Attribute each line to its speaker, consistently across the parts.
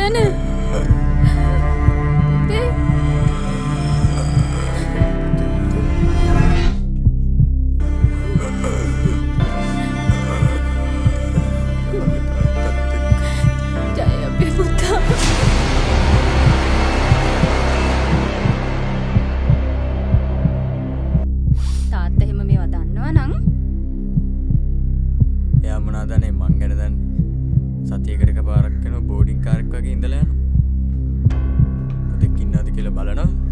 Speaker 1: වදන පුතේ ජය අපේ පුතා තාත්ත එහෙම මේවා දන්නවා නං
Speaker 2: එයා මනාදනේ මං ගැන දැන් සතියකට පාරක් වෙන mal, né?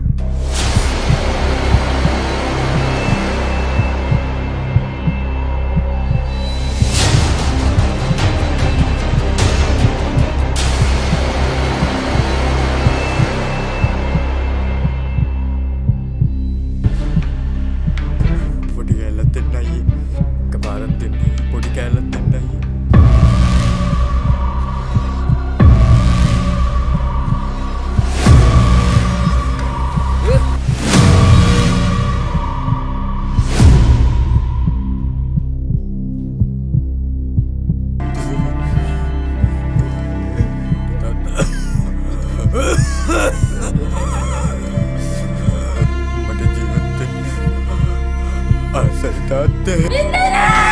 Speaker 2: さって。みんなだ